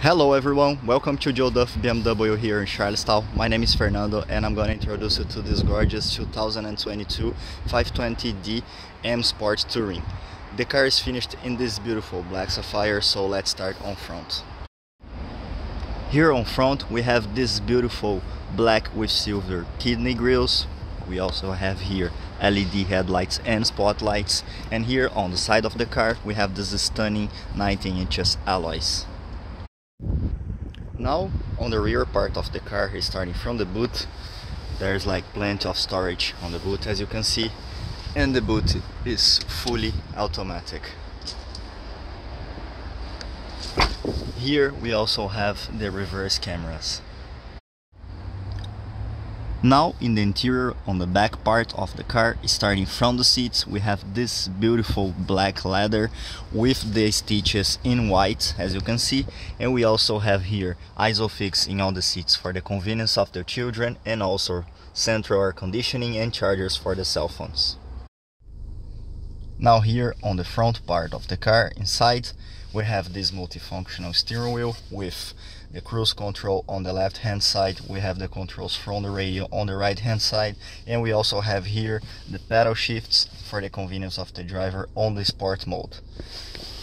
Hello everyone, welcome to Joe Duffy BMW here in Charlestown. My name is Fernando and I'm gonna introduce you to this gorgeous 2022 520D M Sport Touring. The car is finished in this beautiful black sapphire, so let's start on front. Here on front we have this beautiful black with silver kidney grills. We also have here LED headlights and spotlights and here on the side of the car we have this stunning 19 inches alloys. Now on the rear part of the car, starting from the boot, there's like plenty of storage on the boot as you can see and the boot is fully automatic. Here we also have the reverse cameras. Now in the interior on the back part of the car, starting from the seats, we have this beautiful black leather with the stitches in white as you can see and we also have here ISOFIX in all the seats for the convenience of the children and also central air conditioning and chargers for the cell phones. Now here on the front part of the car inside we have this multifunctional steering wheel with the cruise control on the left hand side. We have the controls from the radio on the right hand side. And we also have here the paddle shifts for the convenience of the driver on the sport mode.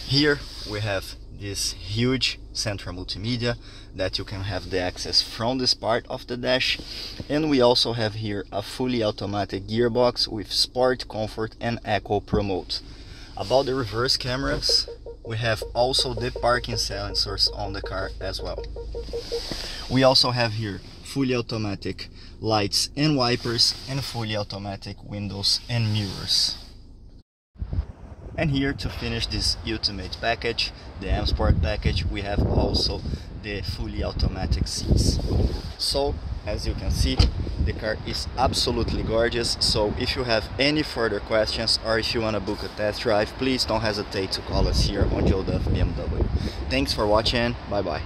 Here we have this huge central multimedia that you can have the access from this part of the dash. And we also have here a fully automatic gearbox with sport comfort and eco pro mode. About the reverse cameras we have also the parking sensors on the car as well. We also have here fully automatic lights and wipers and fully automatic windows and mirrors. And here to finish this ultimate package the M Sport package we have also the fully automatic seats. So as you can see the car is absolutely gorgeous. So if you have any further questions or if you want to book a test drive please don't hesitate to call us here on Joe Duffy BMW thanks for watching. Bye bye